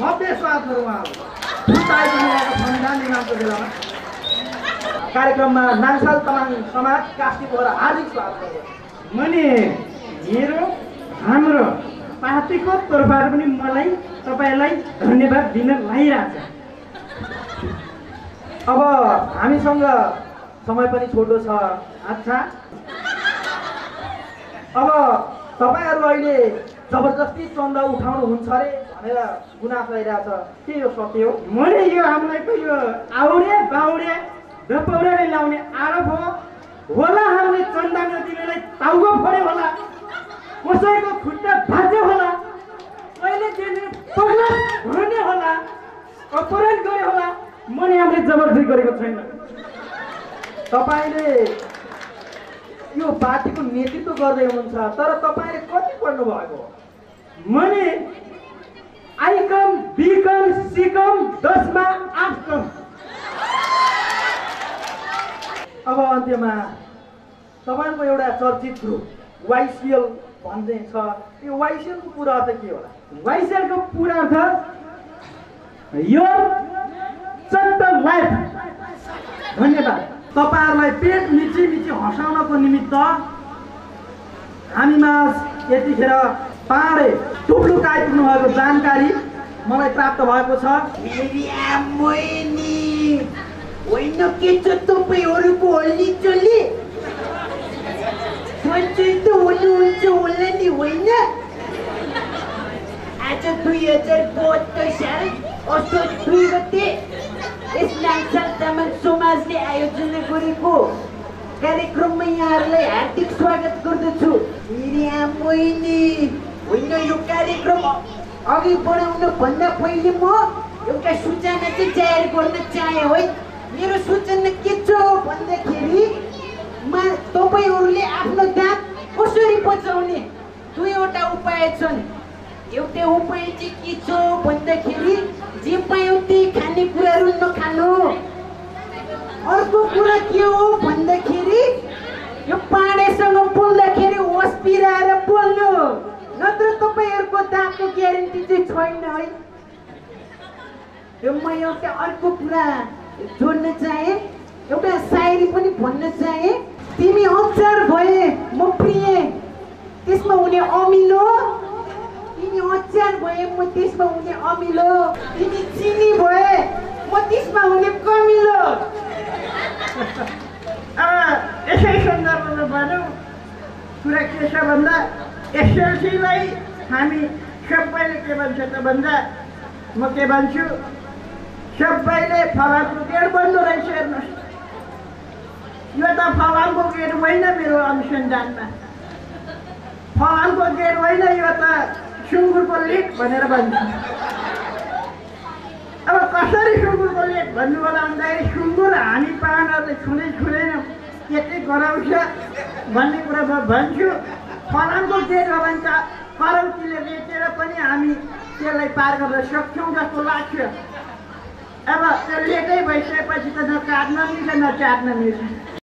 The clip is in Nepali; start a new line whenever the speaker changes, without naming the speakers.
भव्य स्वागत गरौँ उहाँहरू आइदिनु भएको संविधान निर्माणको बेलामा कार्यक्रममा नाङसाल तमाङ समाज कास्कीबाट हार्दिक स्वागत
मैले मेरो हाम्रो पार्टीको तर्फबाट पनि मलाई तपाईँलाई धन्यवाद दिन लागिरहेको छ।
अब हामीसँग समय पनि छोटो छ।
अच्छा।
अब तपाईँहरू अहिले जबरजस्ती चन्दा उठाउनुहुन्छ अरे भनेर गुनासो आइरहेछ के यो सत्य हो?
मैले यो हामीलाई यो आउरे बाउरे दपौराले लाउने आरोप हो। होला हामीले चन्दा नदिनेलाई टाउको फोड्यो होला। कसैको खुट्टा भाँच्यो होला। कहिले भन्ने होला अपहरण गर्यो होला मैले हामीले जबरजस्ती गरेको छैन।
तपाईँले यो पार्टीको नेतृत्व गर्दै हुनुहुन्छ तर तपाईँले कति पढ्नु भएको
मैले आइकम बिकम सिकम दसमा आठ कम
अब अन्त्यमा तपाईँको एउटा चर्चित ग्रुप वाइसिएल भन्ने छ यो वाइसिएलको पुरा अर्थ के होला?
वाइसेलको पुरा अर्थ यो लाइफ धन्यवाद।
तपाईँहरूलाई पेट मिची मिची हँसाउनको निमित्त हामीमा यतिखेर पाँडे टुप्लुक आइपुग्नु भएको जानकारी मलाई प्राप्त भएको छ।
हजार बहत्तर समाजले आयोजना गरेको कार्यक्रममा यहाँहरूलाई हार्दिक स्वागत गर्दछु। आमोइनी होइन यो कार्यक्रम अघि बढाउन भन्दा पहिले म एउटा सूचना चाहिँ जाहेर गर्न चाहे है मेरो सूचना के छ भन्दाखेरि मा तपाईँहरूले आफ्नो दाँत कसरी बचाउने दुईवटा उपाय छन् एउटा उपाय चाहिँ के छ भन्दाखेरि जे पायो त्यही खानेकुराहरू नखानु अर्को कुरा के हो छैन है यो म एउटा अर्को कुरा जोड्न चाहेँ एउटा सायरी पनि भन्न चाहेँ तिमी अचार भए म प्रिय त्यसमा हुने अमिलो तिमी अचार भए म त्यसमा हुने अमिलो तिमी चिनी भए म त्यसमा हुने कमिलो
यसै सन्दर्भमा भनौँ कुरा के छ भन्दा एसएलसीलाई हामी सबैले के भन्छ त भन्दा म के भन्छु? सबैले फलामको गेट बन्द रहेछ हेर्नुहोस्। यो त फलामको गेट होइन मेरो अनुसन्धानमा। फलामको गेट होइन यो त सुँगुरको लेक भनेर भन्छ। अब कसरी सुँगुरको लेक भन्नु होला भन्दाखेरि सुँगुर हामी पाहुनाहरूले छुँदै छुँदैनौँ। के के गराउँछ भन्ने कुरा म भन्छु। फलामको गेट हो भने त करौतीले बेचेर पनि हामी त्यसलाई पार गर्न सक्छौँ जस्तो लाग्छ। अब त्यो लेकै भइसकेपछि त न काट्न मिल्छ न चाट्न मिल्छ